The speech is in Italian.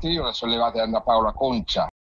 io l'ho sollevata Anna Paola Concia.